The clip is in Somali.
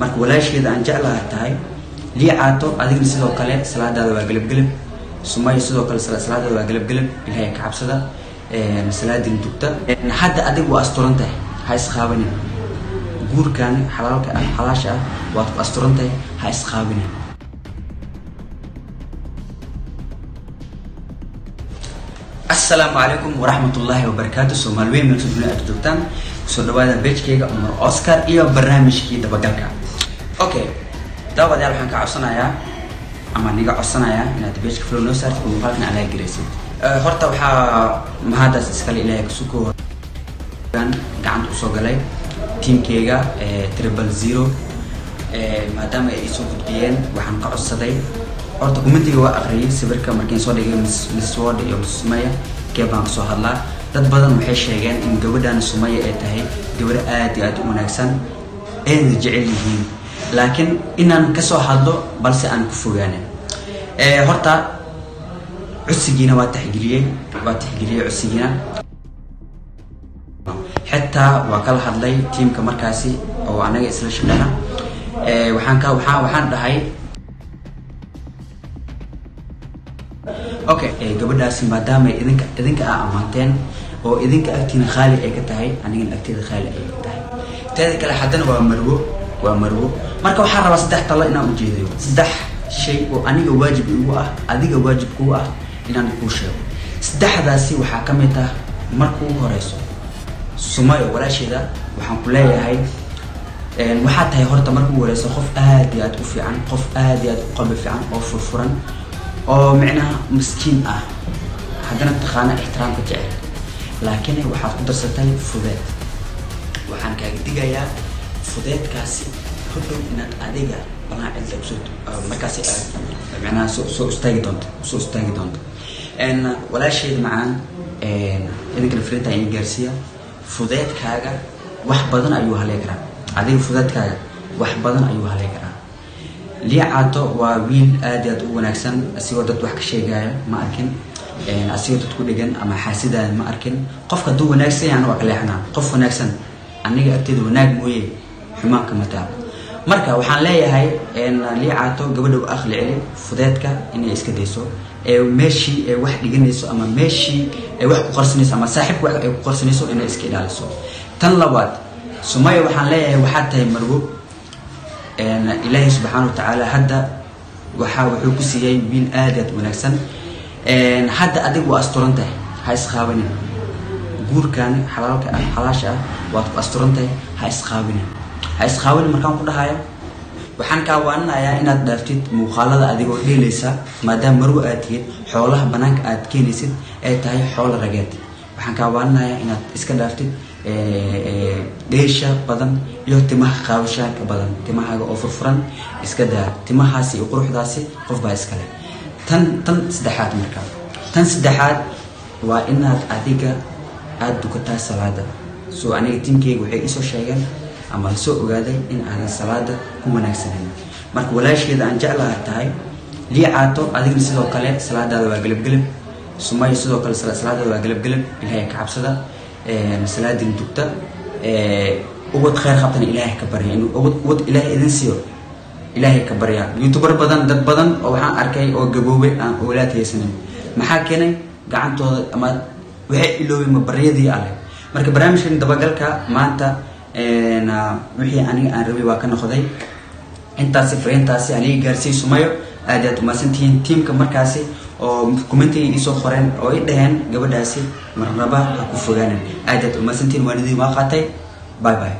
marka walaasheeda aan jeclaha tahay liicaato adigna sidoo kale salaadaada waa gelabgelab sumayo sidoo kale salaadaada waa gelabgelab ilaahay ka cabsada salaadin dugta hadda adiga waa asturan tahay ha isqaabanin guurkan xalaalka ah xalaasha ah waad ku asturan tahay ha isqaabinin asalaamu calaykum waraxmatullaahi wabarakaatu soomaali weyn dunia aad joogtaan. Kusoo dhawaada beejkayga cumar oscar iyo barnaamijkii dabagalka okay daawadayaal waxaan ka codsanayaa ama niga codsanayaa inaad beejka flow noo saartid oo muuqaalkan aan laga garaysid. Horta waxaa mahadaas iskale ilaahay kasuko gacanta u soo galay tiamkeyga triple zero. Maadaama ay isoo gudbiyeen waxaan ka codsaday. Horta kumentiga waa aqriyay sawirka markiin soo dhigay miss word iyo miss sumaya kee baan ka soo hadlaa. Dad badan waxay sheegeen in gabadhan sumaya ay tahay gabadho aad iyo aad u wanaagsan ayna jecel yihiin laakiin inaan ka soo hadlo balse aan ku fogaanin horta cusigiina waa taxgeliyey waa taxgeliyey cusigiina xitaa waa kala hadlay tiamka markaasi oo anaga isla shaqeyna waxaan ka waxaa waxaan dhahay. Okay gabadhaasi maadaama idinka idinka aa ammaanteen oo idinka agtiina khaali ay ka tahay anigana agteeda khaali ay ka tahay. Teeda kale haddana waa marwo waa marwo marka waxaan rabaa saddex talo inaan ujeedayo saddex shay oo aniga waajib igu ah adiga waajib kuu ah inaan kuu sheego. Saddexdaasi waxaa ka mid ah marka ugu horeyso sumayo walaasheeda waxaan ku leeyahay waxaa tahay horta marka ugu horeyso qof aad iyo aad u fiican qof aad iyo aad u qalbi fiican oo furfuran oo micnaha miskiin ah. Haddana taqaana ixtiraamka jecel. Laakiin waxaad ku darsatay fudeed. Waxaan kaaga digayaa fudeedkaasi hodhow inaad adiga balaa cilda ku soo markaasi micnaha soo istaagi doonto soo istaagi doonto. Walaasheeda macaan idinkana frinta in gaarsiiya fudeedkaaga wax badan ayuu haley karaa. Adiga fudeedkaaga wax badan ayuu haley karaa. Liicaato waa wiil aad aad u wanaagsan asigoo dad wax ka sheegaya ma arkin. Asigoo dad ku dhegan ama xaasidaaya ma arkin. Qofka hadduu wanaagsan yahan waa ka leexnaa qof wanaagsan aniga agteeda wanaag mooye xumaanka mataa marka waxaan leeyahay liicaato gabadha u aqli celi fudeedka inay iska dayso ee meeshii ay wax dhiganayso ama meeshii ay wax ku qarsanayso ama saaxiibka wax ay ku qarsanayso inay iska ilaaliso. Tan labaad sumaya waxaan leeyahay waxaad tahay marwo ilaahay subxaana watacaala hadda waxaa wuxuu ku siiyey wiil aad aad wanaagsan hadda adiga waa asturan tahay ha isqaabanin guurkan xalaalka ah xalaasha ah waad ku asturan tahay ha isqaabinin ha markaan ku dhahayo? Waxaan kaa waaninayaa inaad dhaaftid muuqaalada adigoo dheelaysa maadaama marwo aad tihid xoolaha banaanka aad keenaysid ay tahay xoola rageed. Waxaan kaa waaninayaa inaad iska dhaaftid dheesha badan iyo timaha qaabashaanka badan. Timahaaga oo furfuran iska daa. Timahaasi iyo quruxdaasi qof baa iskale tan tan saddexaad marka. Tan saddexaad waa inaad adiga aada dukataa salaada. Soo aniga tiimkeyga waxay isoo sheegeen ama la soo ogaaday in aadan salaada ku wanaagsanan marka walaasheeda aan jeclaha tahay liicaato adigna sidoo kale salaadaada waa gelabgelab sumayo sidoo kale salaadaada waa gelabgelab ilaahay ka cabsada. Salaadin dugta ubad kheyr qabtana ilaahay ka barya. Inuu ubad ilaahay idin siiyo ilaahay ka barya. Youtuber badan dad badan oo waxaan arkay oo gaboobay aan oolaad haysanin maxaa keenay? Gacantooda ama waxay iloobeen mabaryadii alleh. Marka barnaamijkan dabagalka maanta wixii aniga aan rabay waa ka noqday. Intaasi fariintaasi aniga gaarsiiyey sumayo. Aad aad umaasantihiin tiamka markaasi oo commentiga iisoo qoreen oo i dhaheen gabadhaasi. Marnaba ha ku fogaanan aad aad umaasantihiin waanidii waa qaatay. Bye bye